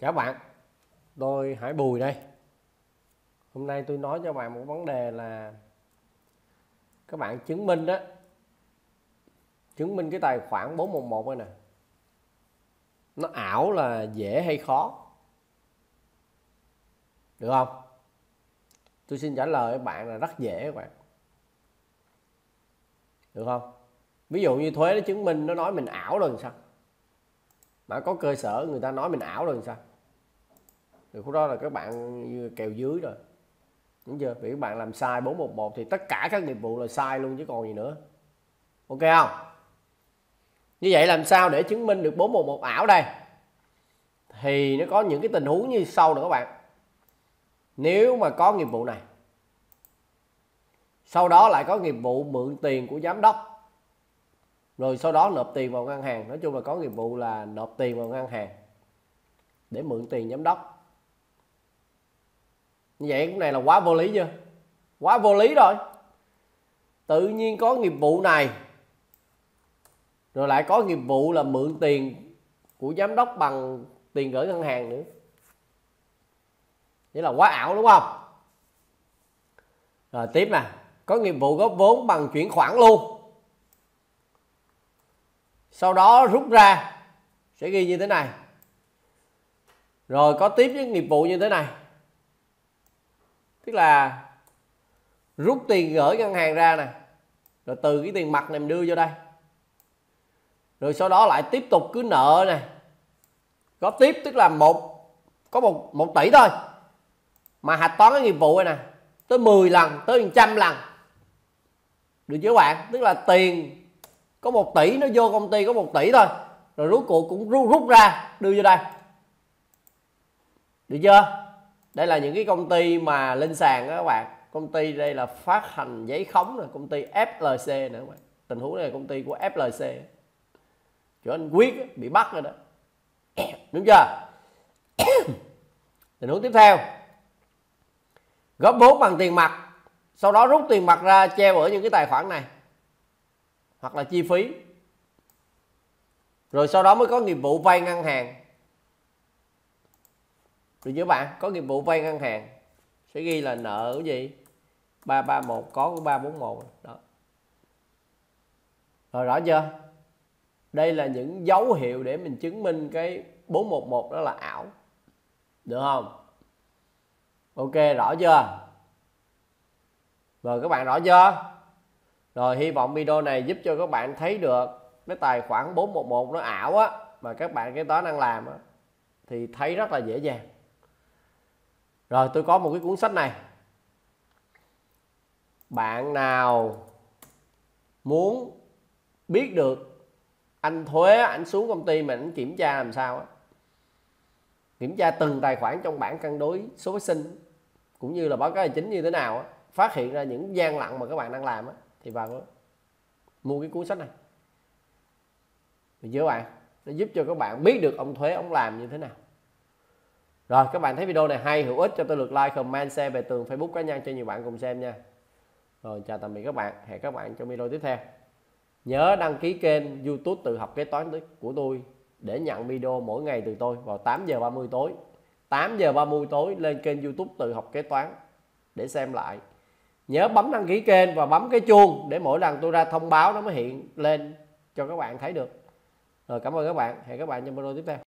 Chào bạn, tôi Hải Bùi đây. Hôm nay tôi nói cho bạn một vấn đề là các bạn chứng minh đó, chứng minh cái tài khoản 411 này nè. Nó ảo là dễ hay khó? Được không? Tôi xin trả lời các bạn là rất dễ các bạn. Được không? Ví dụ như thuế nó chứng minh nó nói mình ảo rồi sao? Mà có cơ sở người ta nói mình ảo rồi sao? Thì khúc đó là các bạn kèo dưới rồi. Đúng chưa? Vì các bạn làm sai 411 thì tất cả các nghiệp vụ là sai luôn chứ còn gì nữa. Ok không? Như vậy làm sao để chứng minh được 411 ảo đây? Thì nó có những cái tình huống như sau nữa các bạn. Nếu mà có nghiệp vụ này, sau đó lại có nghiệp vụ mượn tiền của giám đốc, rồi sau đó nộp tiền vào ngân hàng. Nói chung là có nghiệp vụ là nộp tiền vào ngân hàng để mượn tiền giám đốc như vậy cái này là quá vô lý chưa? Quá vô lý rồi. Tự nhiên có nghiệp vụ này, rồi lại có nghiệp vụ là mượn tiền của giám đốc bằng tiền gửi ngân hàng nữa. Nghĩa là quá ảo đúng không? Rồi tiếp nè, có nghiệp vụ góp vốn bằng chuyển khoản luôn. Sau đó rút ra, sẽ ghi như thế này. Rồi có tiếp những nghiệp vụ như thế này tức là rút tiền gửi ngân hàng ra nè rồi từ cái tiền mặt này mình đưa vô đây. Rồi sau đó lại tiếp tục cứ nợ nè. Góp tiếp tức là một có một một tỷ thôi. Mà hạch toán cái nghiệp vụ này nè tới 10 lần tới 100 lần. Được chưa bạn? Tức là tiền có một tỷ nó vô công ty có một tỷ thôi. Rồi rút cuộc cũng rút, rút ra đưa vô đây. Được chưa? Đây là những cái công ty mà lên sàn đó các bạn. Công ty đây là phát hành giấy khống rồi công ty FLC nữa các bạn. Tình huống này là công ty của FLC chỗ anh quyết bị bắt rồi đó. Đúng chưa? Tình huống tiếp theo. Góp vốn bằng tiền mặt, sau đó rút tiền mặt ra treo ở những cái tài khoản này. Hoặc là chi phí. Rồi sau đó mới có nghiệp vụ vay ngân hàng được chưa bạn, có nghiệp vụ vay ngân hàng. Sẽ ghi là nợ cái gì? 331 có của 341 đó. Rồi rõ chưa? Đây là những dấu hiệu để mình chứng minh cái 411 đó là ảo. Được không? Ok, rõ chưa? Rồi các bạn rõ chưa? Rồi hy vọng video này giúp cho các bạn thấy được cái tài khoản 411 nó ảo á, mà các bạn kế toán đang làm á, thì thấy rất là dễ dàng rồi, tôi có một cái cuốn sách này. Bạn nào muốn biết được anh thuế, anh xuống công ty mà anh kiểm tra làm sao á, kiểm tra từng tài khoản trong bảng cân đối số phát sinh, cũng như là báo cáo tài chính như thế nào á, phát hiện ra những gian lận mà các bạn đang làm á, thì vào mua cái cuốn sách này. Được chưa bạn? Nó giúp cho các bạn biết được ông thuế ông làm như thế nào rồi, các bạn thấy video này hay hữu ích cho tôi lượt like, comment, share về tường facebook cá nhân cho nhiều bạn cùng xem nha. Rồi, chào tạm biệt các bạn. Hẹn các bạn trong video tiếp theo. Nhớ đăng ký kênh youtube tự học kế toán của tôi để nhận video mỗi ngày từ tôi vào 8 giờ 30 tối. 8 giờ 30 tối lên kênh youtube tự học kế toán để xem lại. Nhớ bấm đăng ký kênh và bấm cái chuông để mỗi lần tôi ra thông báo nó mới hiện lên cho các bạn thấy được. Rồi, cảm ơn các bạn. Hẹn các bạn trong video tiếp theo.